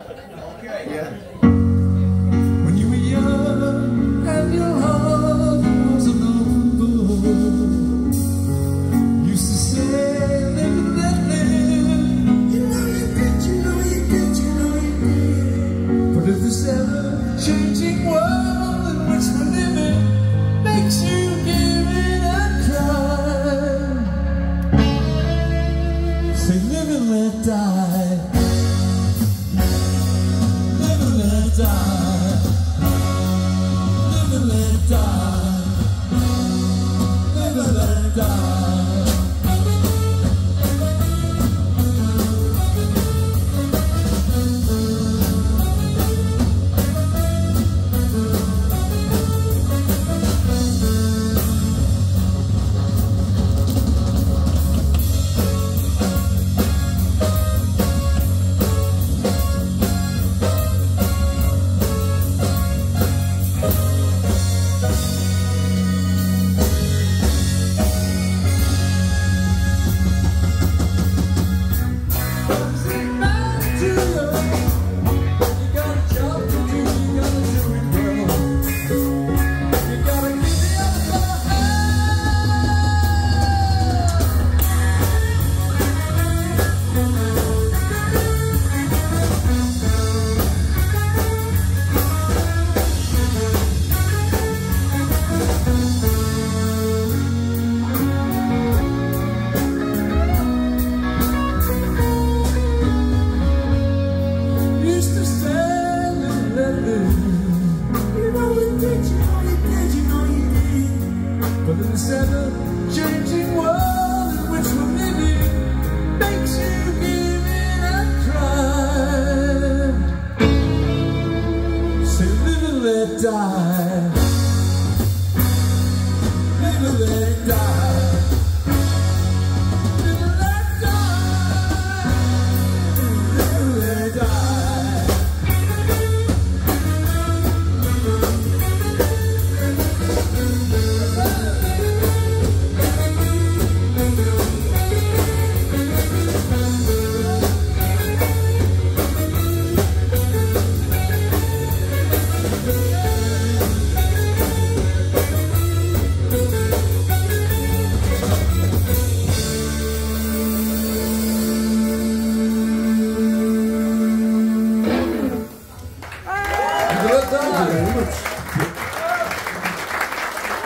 Live live. Ever-changing world in which we're living makes you give it a try, say, live and let die. Let die. And let die. And let die. Ever-changing world in which we're makes you give it a try. Say live and let die.